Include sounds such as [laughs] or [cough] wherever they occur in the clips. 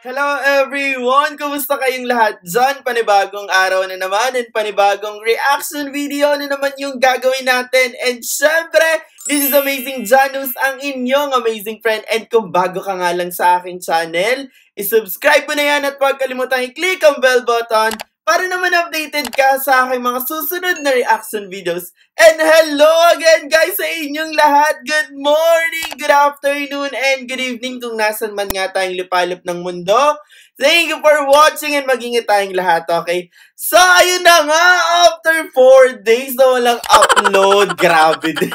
Hello everyone! Kumusta kayong lahat dyan? Panibagong araw na naman and panibagong reaction video na naman yung gagawin natin. And syempre, this is Amazing Janus, ang inyong amazing friend. And kung bago ka nga lang sa aking channel, isubscribe mo na yan at huwag kalimutan i-click ang bell button para naman updated ka sa aking mga susunod na reaction videos. And hello again guys sa inyong lahat. Good morning, good afternoon, and good evening kung nasan man nga tayong lipalip ng mundo. Thank you for watching and mag-ingat tayong lahat, okay? So, ayun na nga, after 4 days na walang upload, [laughs] grabe din.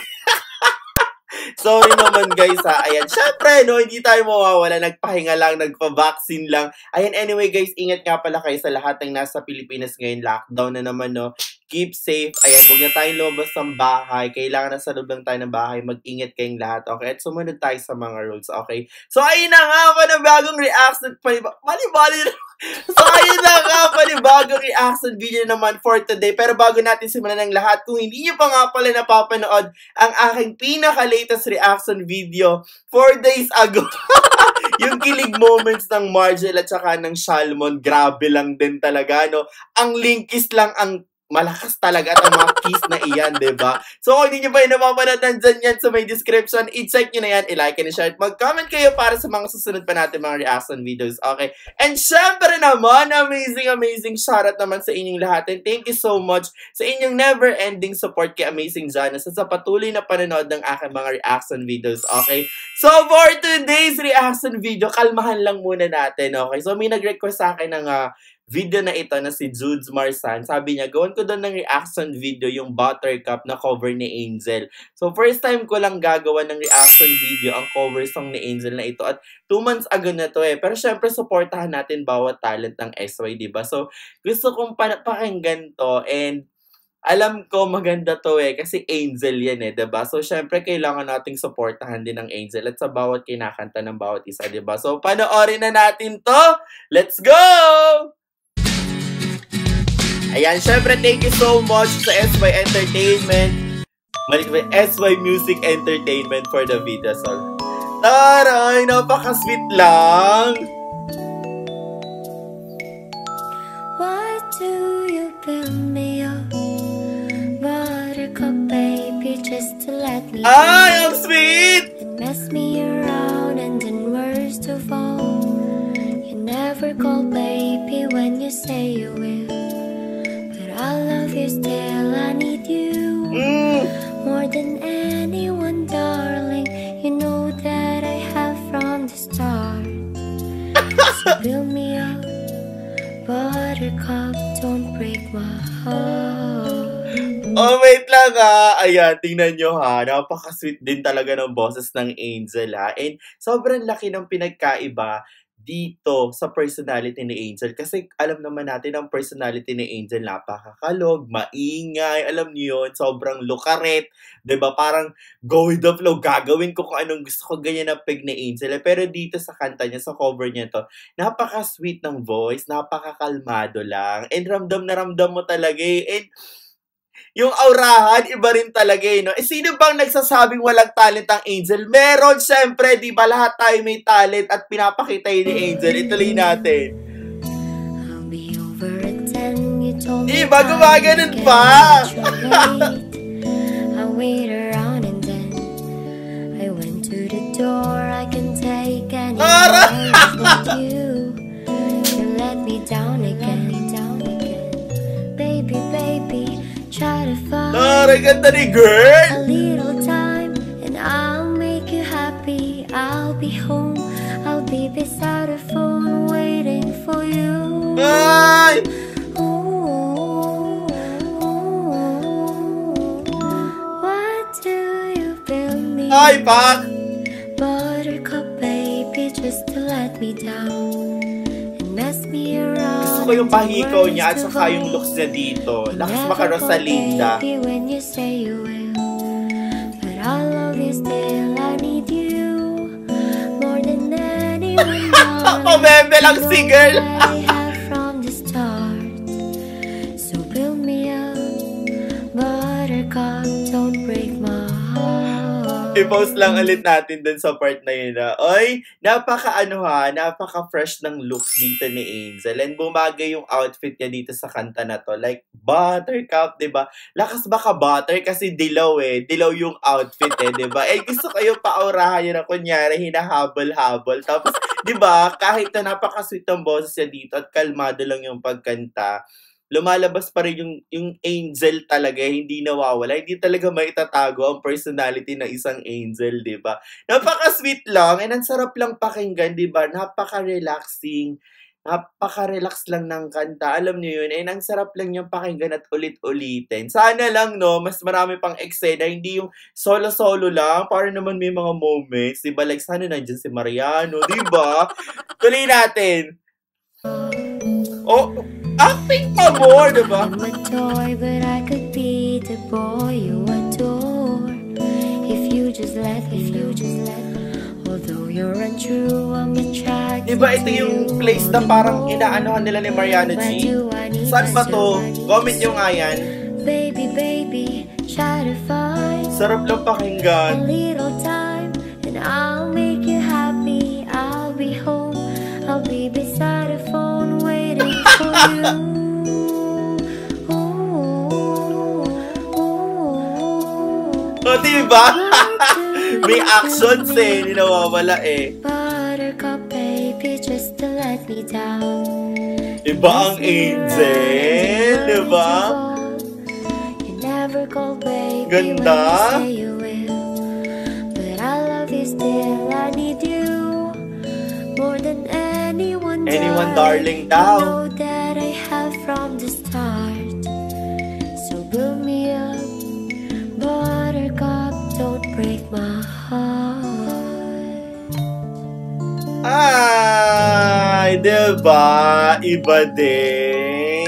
Sorry naman guys ha. Ayan, syempre no, hindi tayo mawawala. Nagpahinga lang, nagpa-vaccine lang. Ayan, anyway guys, ingat nga pala kayo sa lahat ng nasa Pilipinas ngayon. Lockdown na naman no. Keep safe. Ayan, huwag na tayong lumabas ng bahay. Kailangan na sa loob lang tayo ng bahay. Mag-ingat kayong lahat, okay? At sumunod tayo sa mga rules, okay? So, ayun na nga, panibagong reaction. Mali-mali na. [laughs] So, ayun na nga, panibagong reaction video naman for today. Pero bago natin simulan ng lahat, kung hindi nyo pa nga pala napapanood ang aking pinaka-latest reaction video 4 days ago. [laughs] yung kilig moments ng Margel at saka ng Shalmon, grabe lang din talaga, no? Ang linkis lang ang malakas talaga at ang mga keys na iyan, ba diba? So, kung hindi nyo pa yung napapanood, nandyan yan sa may description. I-check nyo na yan, i-like and i-share. Mag-comment kayo para sa mga susunod pa natin mga reaction videos, okay? And syempre naman, amazing, amazing shoutout naman sa inyong lahat. And thank you so much sa inyong never-ending support kay Amazing Jana sa, sa patuloy na panonood ng aking mga reaction videos, okay? So, for today's reaction video, kalmahan lang muna natin, okay? So, may nag-request sa akin ng uh, video na ito na si Judes Marsan, sabi niya, gawin ko doon ng reaction video yung Buttercup na cover ni Angel. So, first time ko lang gagawa ng reaction video ang cover song ni Angel na ito. At two months ago na to eh. Pero syempre, supportahan natin bawat talent ng SY, di ba? So, gusto kong pakinggan to and alam ko maganda to eh, kasi Angel yan eh, ba diba? So, syempre, kailangan nating supportahan din ng Angel at sa bawat kinakanta ng bawat isa, ba diba? So, panoorin na natin to! Let's go! Ayan, syempre thank you so much sa SY Entertainment. Malik ba SY Music Entertainment for the video song. Taray, napaka-sweet lang. Why do you build me up? Buttercup baby just to let me Ay, ang sweet! And mess me around and then worst of all You never call baby when you say you will you still, I need you mm. More than anyone, darling You know that I have from the start [laughs] So build me up Buttercup, don't break my heart Oh, wait lang ha. Ayan, tingnan nyo ha. Napaka-sweet din talaga ng boses ng Angel ha. And sobrang laki ng pinagkaiba dito sa personality ni Angel. Kasi alam naman natin ang personality ni Angel napakakalog, maingay, alam niyo yun, sobrang lukaret, ba diba? Parang go with the flow, gagawin ko kung anong gusto ko, ganyan ang peg ni Angel. Pero dito sa kanta niya, sa cover niya to, napaka-sweet ng voice, napakakalmado lang, and ramdam na ramdam mo talaga eh. And yung aurahan, iba rin talaga eh, no? Eh, sino bang nagsasabing walang talent ang Angel? Meron, syempre, di ba lahat tayo may talent at pinapakita yun ni Angel. Ituloy natin. I'll be over at 10, you told Di ba, gumaganon pa? I wait around and then I went to the door, I can take any Ara! but you. You ganda ni a little time and I'll make you happy. I'll be home, I'll be beside the phone waiting for you. Ay! Ooh, Why do you build me Ay, pak! Buttercup baby just to let me down Gusto ko yung pahikaw niya at saka yung looks niya dito. Lakas maka Rosalinda. Baby, when you say [laughs] I-post lang ulit natin dun sa part na yun na, oy, napaka ano ha, napaka fresh ng look dito ni Angel. And bumagay yung outfit niya dito sa kanta na to. Like, buttercup, di ba? Lakas baka butter kasi dilaw eh. Dilaw yung outfit eh, di ba? Eh, gusto kayo paurahan yun na kunyari, hinahabol-habol. Tapos, ba, kahit na napaka-sweet ang boses niya dito at kalmado lang yung pagkanta, lumalabas pa rin yung, yung angel talaga, hindi nawawala. Hindi talaga maitatago ang personality ng isang angel, di ba? Napaka-sweet lang, and ang sarap lang pakinggan, di ba? Napaka-relaxing, napaka-relax lang ng kanta. Alam niyo yun, and ang sarap lang yung pakinggan at ulit-ulitin. Sana lang, no, mas marami pang eksena, hindi yung solo-solo lang, para naman may mga moments, di ba? Like, sana nandyan si Mariano, di ba? [laughs] Tuloy natin. Oh, acting pa more, di ba? I'm a toy, but I could be the boy you adore. If you just let me, if you just let me. Although you're untrue, I'm attracted Di ba ito yung place na parang inaanohan nila ni Mariano G? Saan ba to? Comment nyo nga yan. Baby, baby, try to find Sarap lang a pakinggan. little time, and I'll make you happy. I'll be home, I'll be beside the phone O, di ba? [laughs] May actions eh, hindi nawawala eh. Buttercup, baby, just to let me down. Iba ang angel, di ba? You never call baby Ganda. when you say Iba din.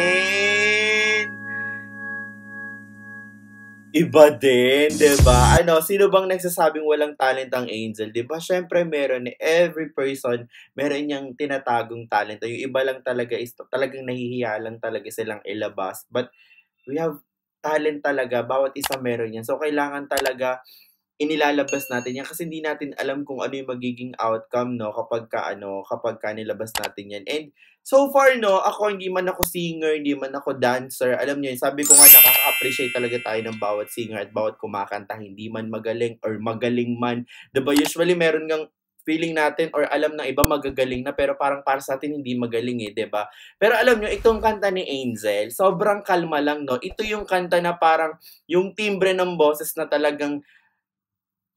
Iba din, di ba? Ano, sino bang nagsasabing walang talent ang Angel? Ba? Siyempre, meron ni every person, meron niyang tinatagong talent. Yung iba lang talaga is talagang nahihiya lang talaga silang ilabas. But we have talent talaga. Bawat isa meron yan. So, kailangan talaga inilalabas natin yan kasi hindi natin alam kung ano yung magiging outcome no kapag ka ano kapag ka nilabas natin yan and so far no ako hindi man ako singer hindi man ako dancer alam niyo sabi ko nga nakaka-appreciate talaga tayo ng bawat singer at bawat kumakanta hindi man magaling or magaling man diba usually meron ngang feeling natin or alam ng iba magagaling na pero parang para sa atin hindi magaling eh, 'di ba? Pero alam nyo, itong kanta ni Angel, sobrang kalma lang, no? Ito yung kanta na parang yung timbre ng boses na talagang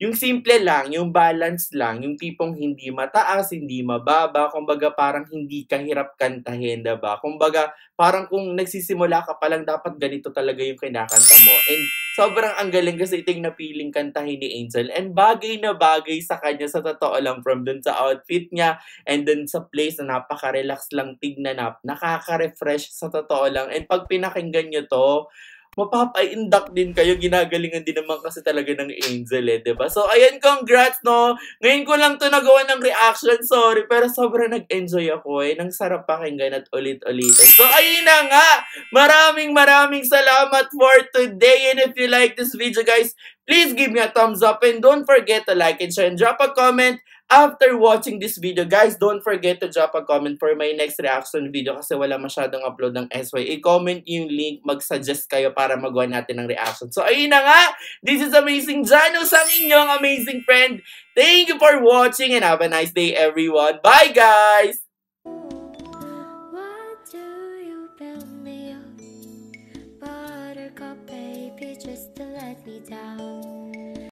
yung simple lang, yung balance lang, yung tipong hindi mataas, hindi mababa, kumbaga parang hindi ka hirap kantahin, diba? Kumbaga parang kung nagsisimula ka pa lang, dapat ganito talaga yung kinakanta mo. And sobrang ang galing kasi ito napiling kantahin ni Angel. And bagay na bagay sa kanya sa totoo lang from dun sa outfit niya and dun sa place na napaka-relax lang tignan na, nakaka-refresh sa totoo lang. And pag pinakinggan nyo to, mapapa-induct din kayo. Ginagalingan din naman kasi talaga ng Angel eh, 'di ba? So, ayan, congrats, no? Ngayon ko lang to nagawa ng reaction, sorry. Pero sobrang nag-enjoy ako eh. Nang sarap pakinggan at ulit-ulitin. So, ayun na nga! Maraming maraming salamat for today. And if you like this video, guys, please give me a thumbs up. And don't forget to like and share and drop a comment after watching this video, guys, don't forget to drop a comment for my next reaction video kasi wala masyadong upload ng SY. I-comment yung link, mag-suggest kayo para magawa natin ng reaction. So, ayun na nga. This is Amazing Janos, ang inyong amazing friend. Thank you for watching and have a nice day, everyone. Bye, guys!